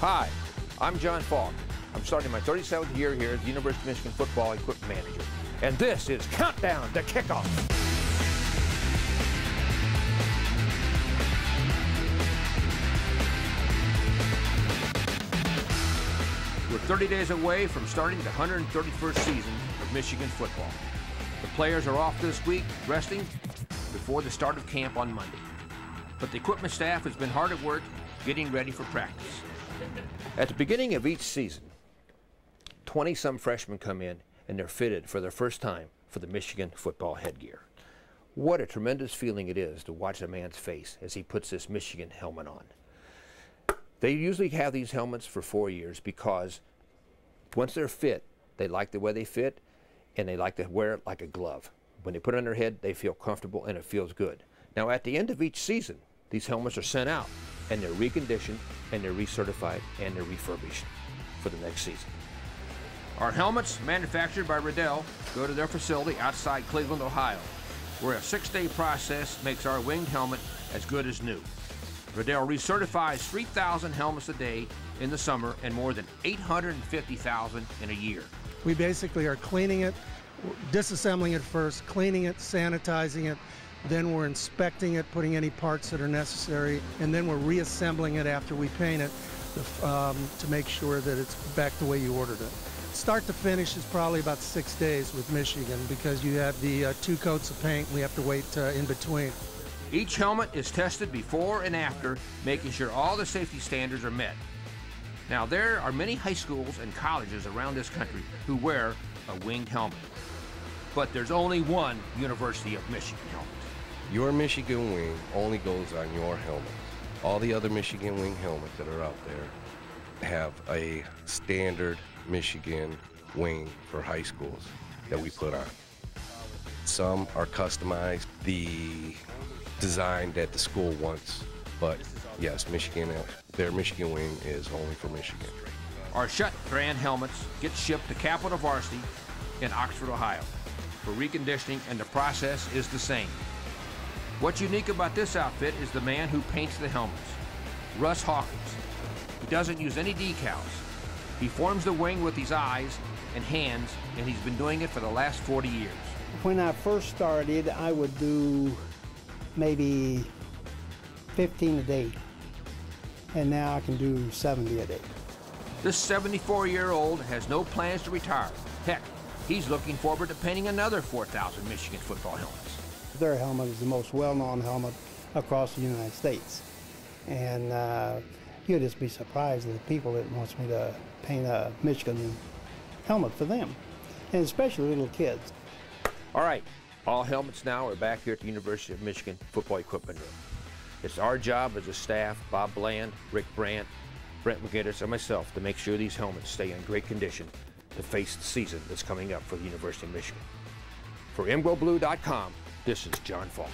Hi, I'm Jon Falk. I'm starting my 37th year here as the University of Michigan Football Equipment Manager. And this is Countdown to Kickoff. We're 30 days away from starting the 131st season of Michigan football. The players are off this week, resting before the start of camp on Monday. But the equipment staff has been hard at work getting ready for practice. At the beginning of each season, 20 some freshmen come in and they're fitted for their first time for the Michigan football headgear. What a tremendous feeling it is to watch a man's face as he puts this Michigan helmet on. They usually have these helmets for four years because once they're fit, they like the way they fit and they like to wear it like a glove. When they put it on their head, they feel comfortable and it feels good. Now, at the end of each season, these helmets are sent out and they're reconditioned and they're recertified and they're refurbished for the next season. Our helmets, manufactured by Riddell, go to their facility outside Cleveland, Ohio, where a six-day process makes our winged helmet as good as new. Riddell recertifies 3,000 helmets a day in the summer and more than 850,000 in a year. We basically are cleaning it, disassembling it first, cleaning it, sanitizing it, then we're inspecting it, putting any parts that are necessary, and then we're reassembling it after we paint it um, to make sure that it's back the way you ordered it. Start to finish is probably about six days with Michigan because you have the uh, two coats of paint and we have to wait uh, in between. Each helmet is tested before and after, making sure all the safety standards are met. Now, there are many high schools and colleges around this country who wear a winged helmet. But there's only one University of Michigan helmet. Your Michigan wing only goes on your helmet. All the other Michigan wing helmets that are out there have a standard Michigan wing for high schools that we put on. Some are customized. The design that the school wants. But yes, Michigan, their Michigan wing is only for Michigan. Our Schutt brand helmets get shipped to Capital Varsity in Oxford, Ohio for reconditioning, and the process is the same. What's unique about this outfit is the man who paints the helmets, Russ Hawkins. He doesn't use any decals. He forms the wing with his eyes and hands, and he's been doing it for the last 40 years. When I first started, I would do maybe 15 a day. And now I can do 70 a day. This 74 year old has no plans to retire. Heck, he's looking forward to painting another 4,000 Michigan football helmets. Their helmet is the most well known helmet across the United States. And uh, you'll just be surprised at the people that wants me to paint a Michigan helmet for them, and especially little kids. All right, all helmets now are back here at the University of Michigan Football Equipment Room. It's our job as a staff, Bob Bland, Rick Brandt, Brent McGinnis, and myself to make sure these helmets stay in great condition to face the season that's coming up for the University of Michigan. For MGoBlue.com, this is Jon Falk.